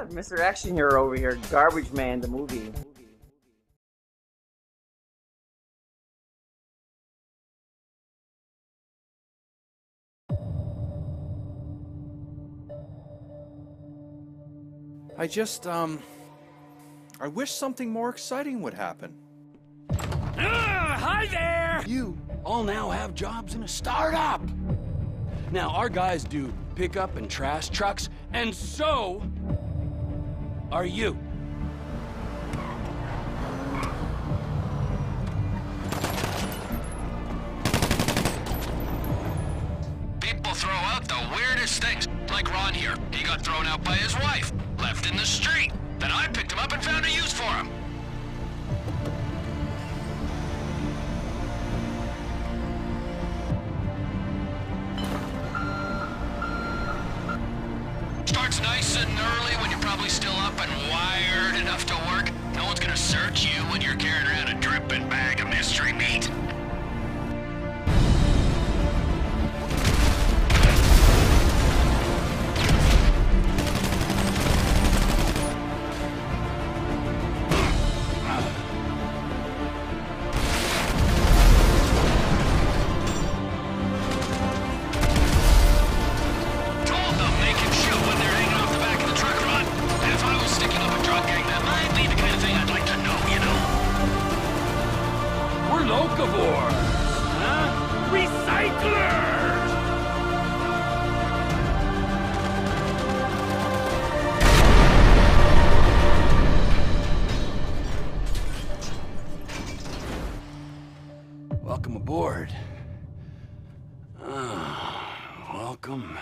Yeah, Mr. Action Hero over here, Garbage Man, the movie. I just, um. I wish something more exciting would happen. Ah, hi there! You all now have jobs in a startup. Now, our guys do pickup and trash trucks, and so are you. People throw out the weirdest things. Like Ron here. He got thrown out by his wife. Left in the street. Then I picked him up and found a use for him. Up and wired enough to work. No one's gonna search you We're huh? Recyclers! Welcome aboard. Ah, welcome.